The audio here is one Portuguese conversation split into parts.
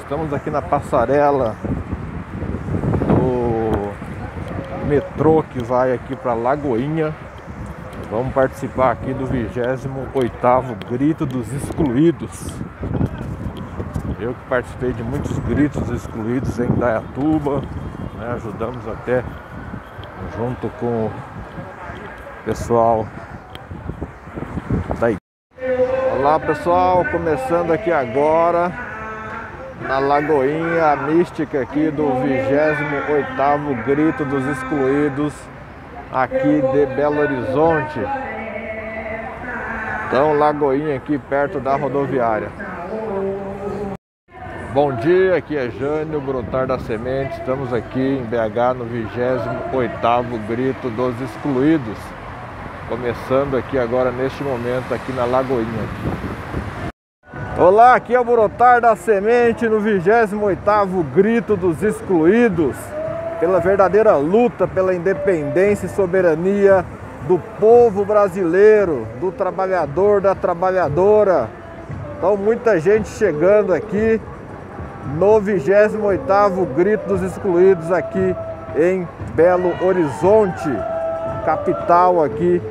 estamos aqui na passarela do metrô que vai aqui para Lagoinha. Vamos participar aqui do 28º Grito dos Excluídos. Eu que participei de muitos gritos excluídos em Dayatuba, né, ajudamos até junto com o pessoal da Olá pessoal, começando aqui agora na Lagoinha, mística aqui do 28º Grito dos Excluídos aqui de Belo Horizonte. Então, Lagoinha aqui perto da rodoviária. Bom dia, aqui é Jânio Brotar da Semente. Estamos aqui em BH no 28º Grito dos Excluídos. Começando aqui agora neste momento aqui na Lagoinha. Olá, aqui é o Brotar da Semente no 28º Grito dos Excluídos, pela verdadeira luta pela independência e soberania do povo brasileiro, do trabalhador, da trabalhadora. Então muita gente chegando aqui no 28º Grito dos Excluídos aqui em Belo Horizonte, capital aqui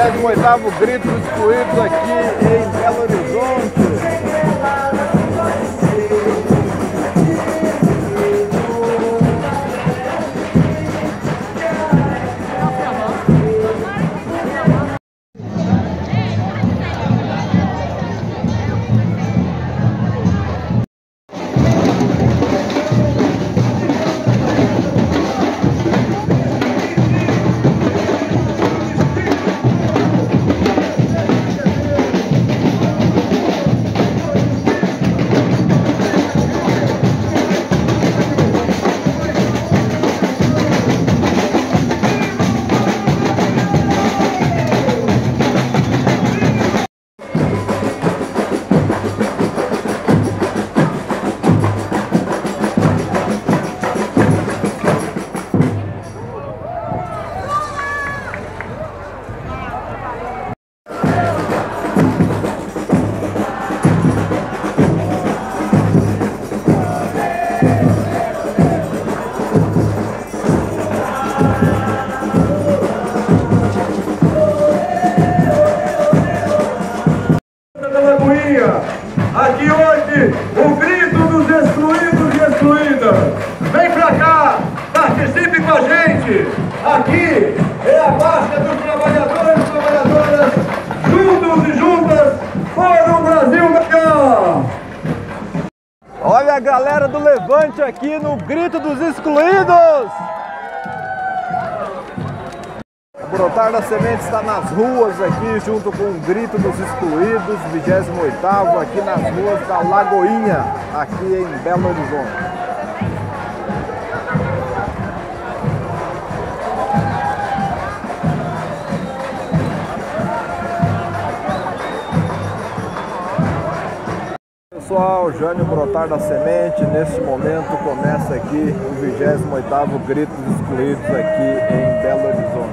É o 28º Grito dos Excluídos aqui em Belo galera do Levante aqui no Grito dos Excluídos! O Brotar da Semente está nas ruas aqui, junto com o Grito dos Excluídos, 28º, aqui nas ruas da Lagoinha, aqui em Belo Horizonte. Pessoal, Jânio Brotar da Semente, neste momento começa aqui o 28º Grito dos Excluídos aqui em Belo Horizonte.